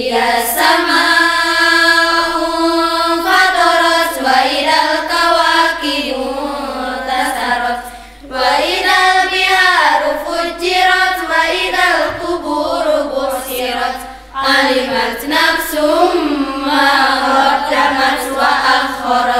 إذا السماء انفطرت وإلى الكواكب انتثرت وإلى البحار فجرت وإلى القبور بعثرت علمت نفس ما قدمت وأخرت.